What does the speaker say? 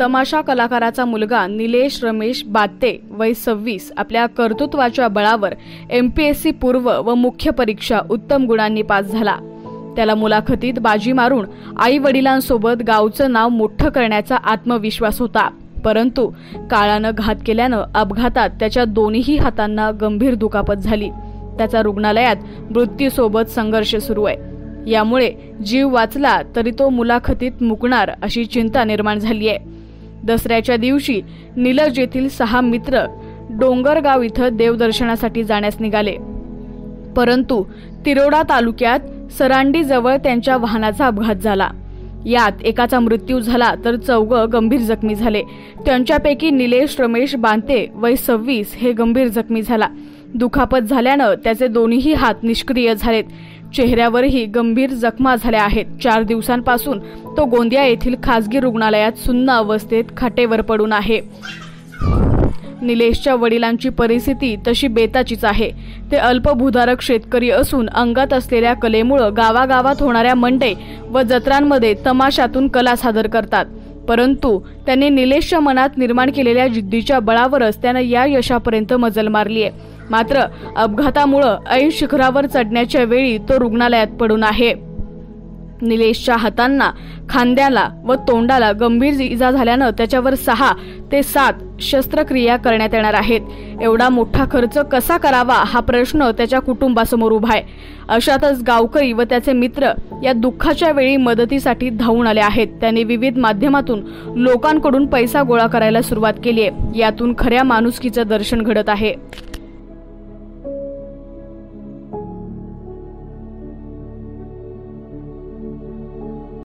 तमाशा कलाकाराचा मुलगा निलेश रमेश बाते वय सव्वीस आपल्या कर्तृत्वाच्या बळावर एम पी एस सी पूर्व व मुख्य परीक्षा उत्तम गुणांनी पास झाला. त्याला मुलाखतीत बाजी मारून आई वडिलांसोबत गावचं नाव मोठं करण्याचा आत्मविश्वास होता. परंतु काळानं घात केल्यानं अपघातात त्याच्या दोन्ही हातांना गंभीर दुखापत झाली. त्याचा रुग्णालयात मृत्यूसोबत संघर्ष सुरू आहे. यामुळे जीव वाचला तरी तो मुलाखतीत मुकणार अशी चिंता निर्माण झाली आहे. दसऱ्याच्या दिवशी निलज येथील सहा मित्र डोंगरगाव इथं देवदर्शनासाठी जाण्यास निघाले. परंतु तिरोडा तालुक्यात सरांडीजवळ त्यांच्या वाहनाचा अपघात झाला. यात एकाचा मृत्यू झाला तर चौघ गंभीर जखमी झाले. त्यांच्यापैकी निलेश रमेश बांते वय सव्वीस हे गंभीर जखमी झाला. दुखापत झाल्यानं त्याचे दोन्हीही हात निष्क्रिय झालेत. चेहऱ्यावरही गंभीर जखमा झाल्या आहेत. चार दिवसांपासून तो गोंदिया येथील खासगी रुग्णालयात सुन्न अवस्थेत खाटेवर पडून आहे. निलेशच्या वडिलांची परिस्थिती तशी बेताचीच आहे. ते अल्पभूधारक शेतकरी असून अंगात असलेल्या कलेमुळं गावागावात होणाऱ्या मंडे व जत्रांमध्ये तमाशातून कला सादर करतात. परंतु त्याने निलेशच्या मनात निर्माण केलेल्या जिद्दीच्या बळावरच त्यानं या यशापर्यंत मजल मारली आहे मात्र अपघातामुळं ऐन शिखरावर चढण्याच्या वेळी तो रुग्णालयात पडून आहे. निलेशच्या हातांना खांद्याला व तोंडाला गंभीर इजा झाल्यानं त्याच्यावर सहा ते सात शस्त्रक्रिया करण्यात येणार आहेत. एवढा मोठा खर्च कसा करावा हा प्रश्न त्याच्या कुटुंबासमोर उभा आहे. अशातच गावकरी व त्याचे मित्र या दुःखाच्या वेळी मदतीसाठी धावून आले आहेत. त्यांनी विविध माध्यमातून लोकांकडून पैसा गोळा करायला सुरुवात केली आहे. यातून खऱ्या माणुसकीचं दर्शन घडत आहे.